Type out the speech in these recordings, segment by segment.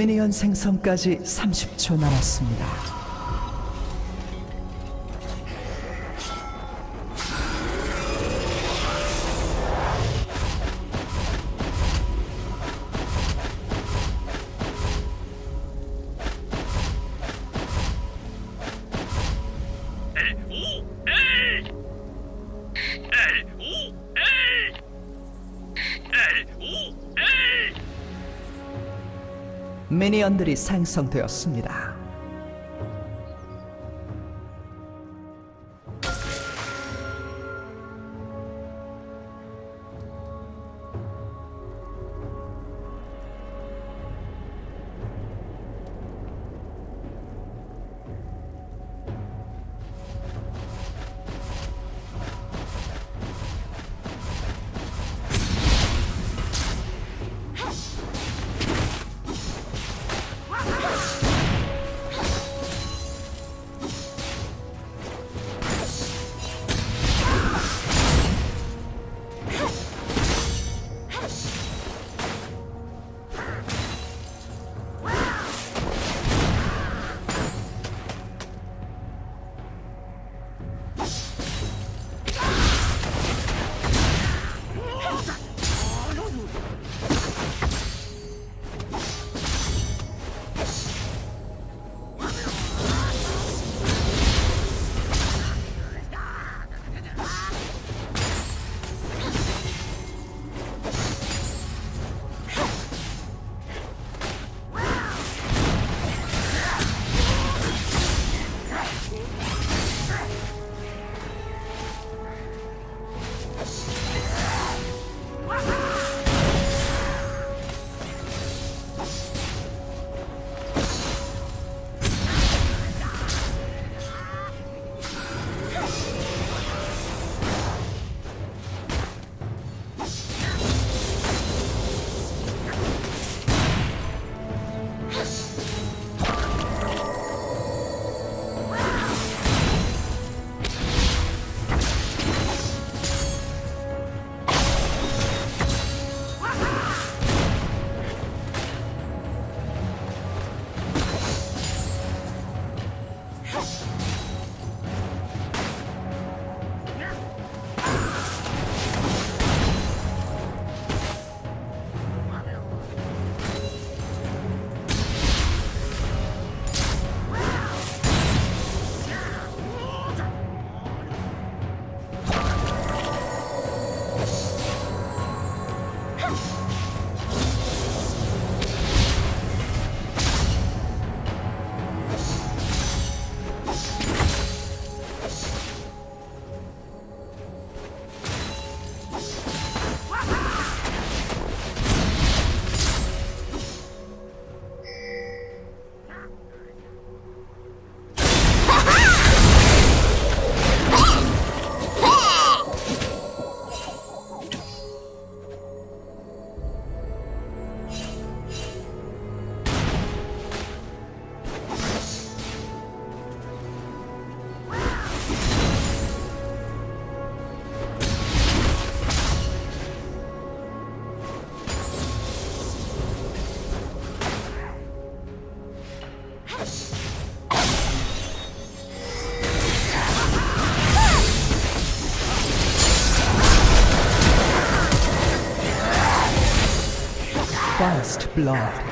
미니언 생성까지 30초 남았습니다. 미니언들이 생성되었습니다. Blood.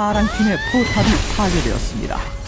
파랑 팀의 포탑이 파괴되었습니다.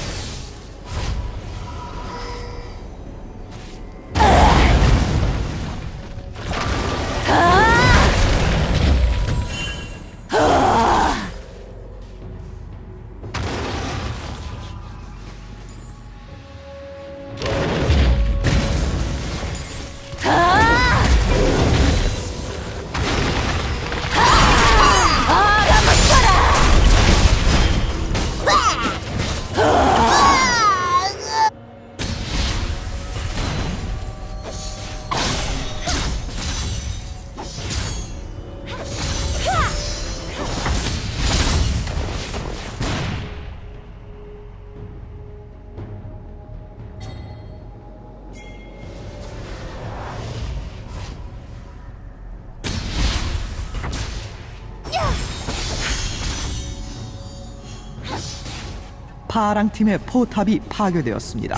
파랑 팀의 포탑이 파괴되었습니다.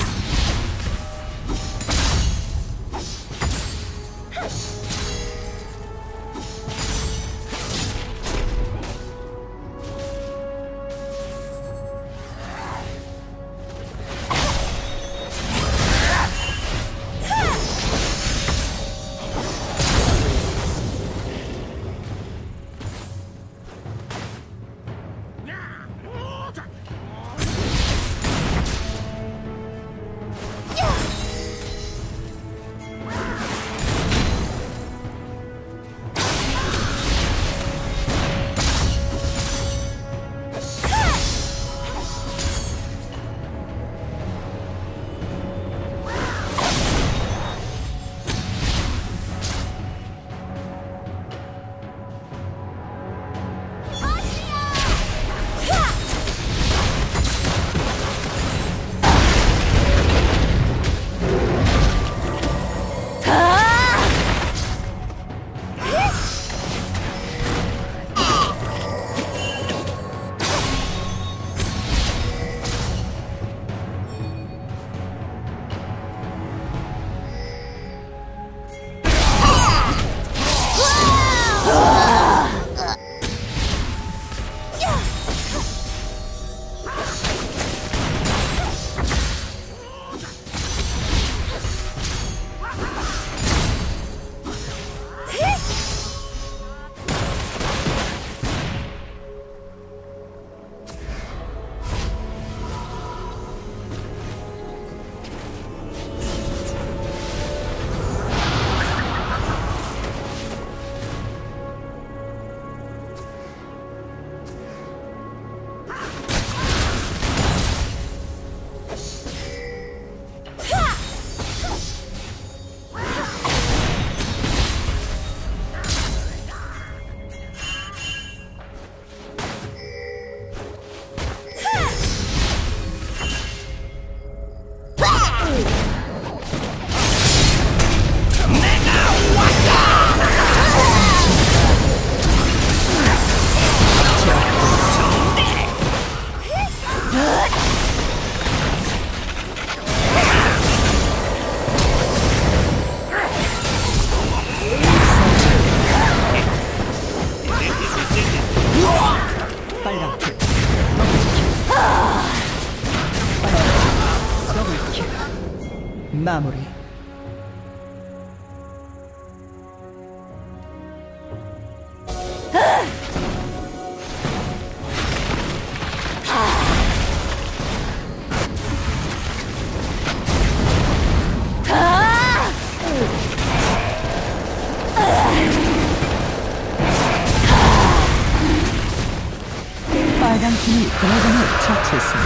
드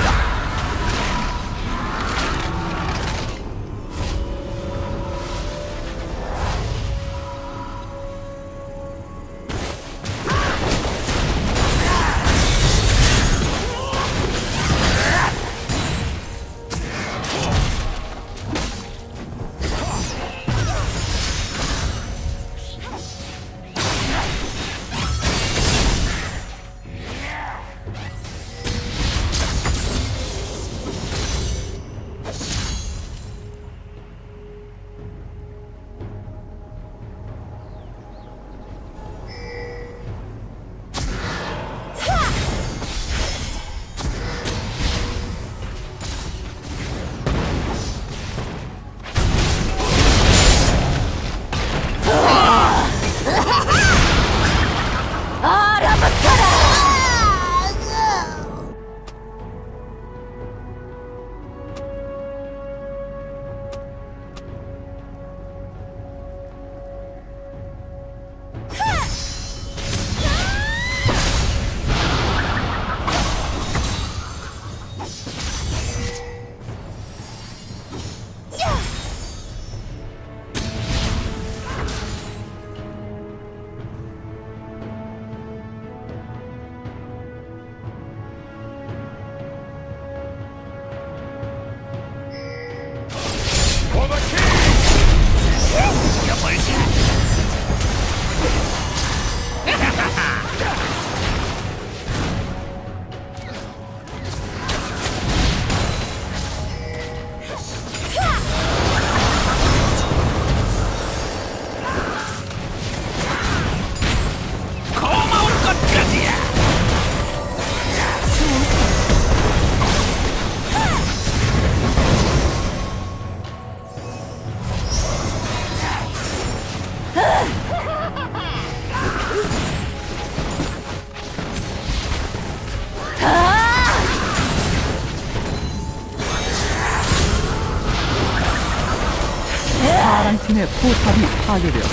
파괴돼요.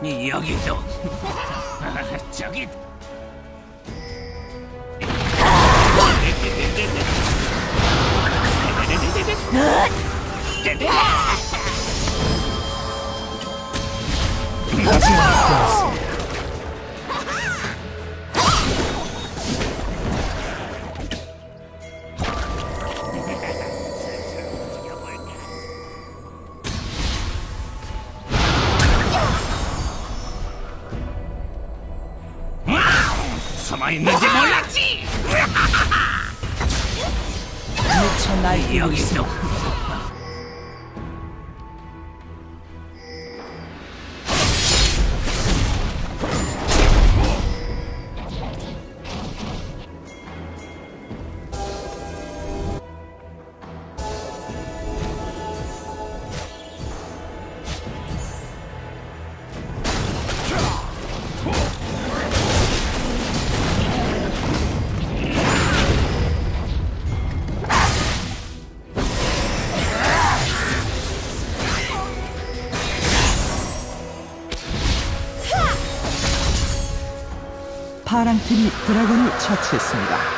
にやぎとちょぎと Let's not cross. 파랑팀이 드래곤을 처치했습니다.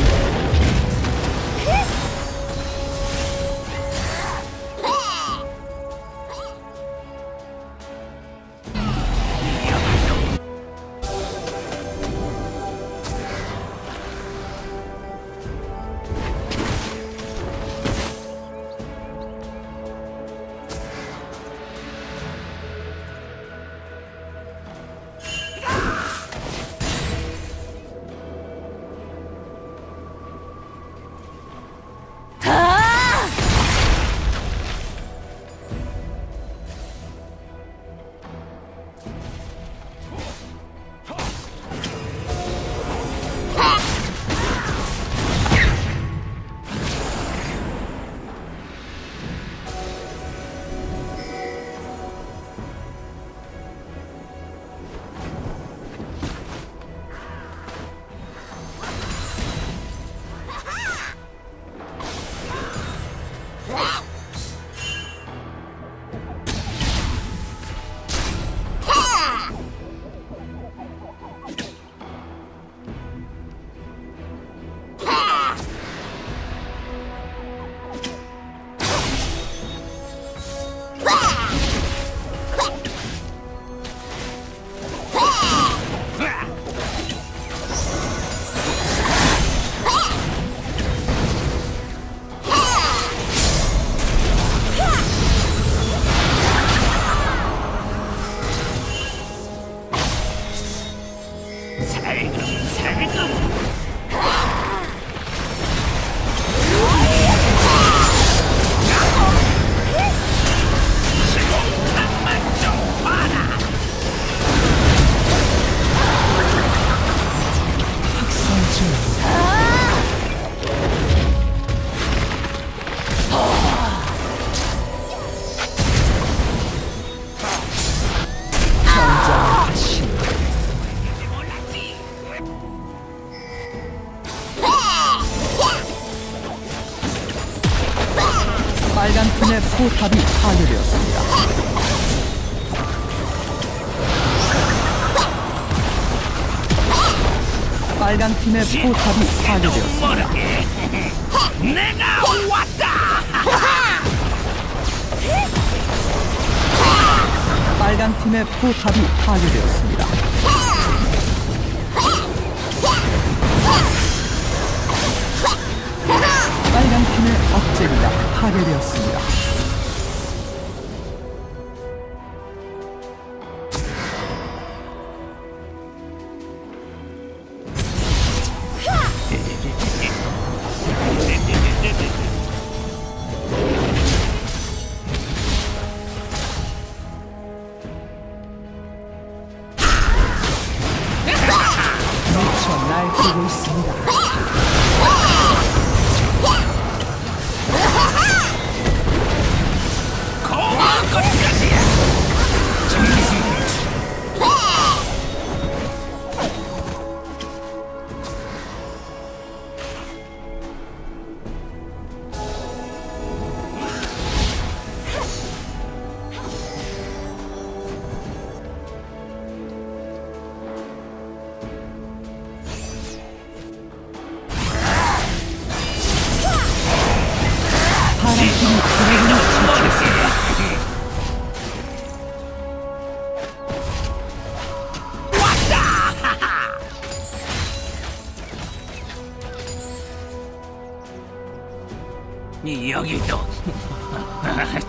이 여기도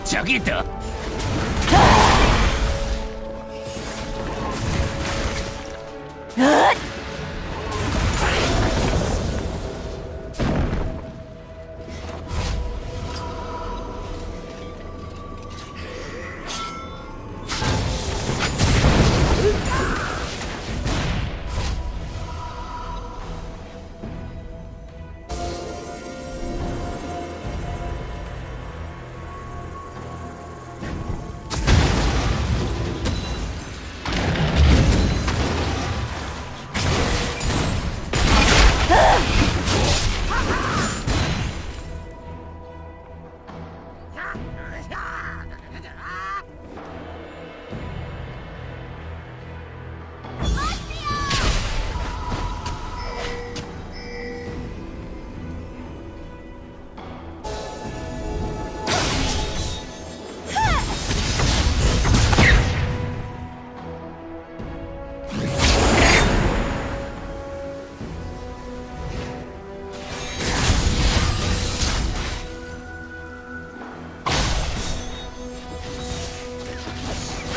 저기도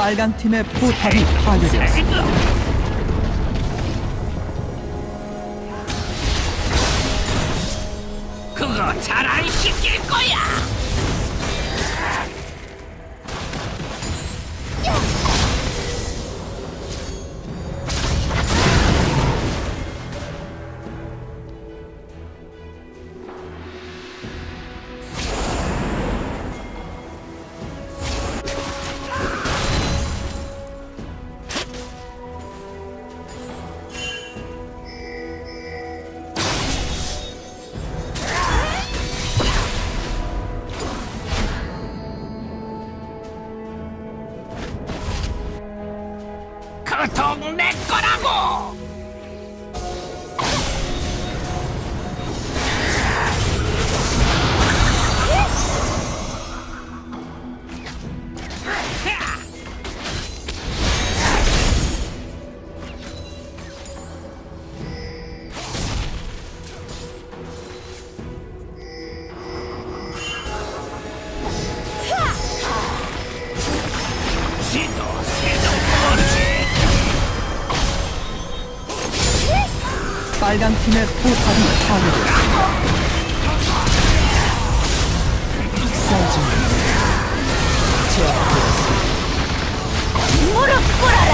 빨간 팀의 포탑이 파괴되었습니다. 그거 잘 안 시킬 거야. 빨간 팀의 포탑이 파괴되었습니다. 제압되었습니다. 무릎 꿇어라!